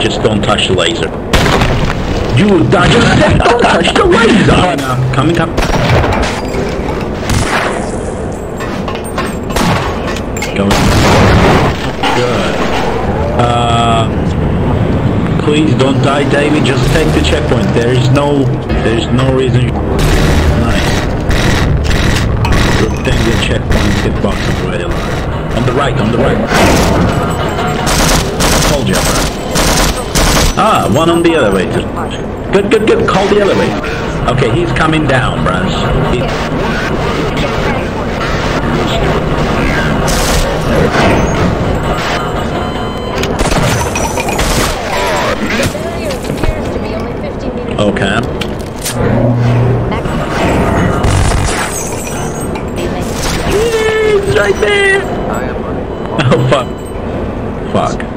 Just don't touch the laser. You, just don't touch the laser! Coming, come. Going. Good. Uh, please don't die, David. Just take the checkpoint. There is no, there is no reason. Nice. Good thing the checkpoint hitbox is already. On the right, on the right. Ah, one on the elevator. Good, good, good. Call the elevator. Okay, he's coming down, Braz. Okay. right there. Oh fuck. Fuck.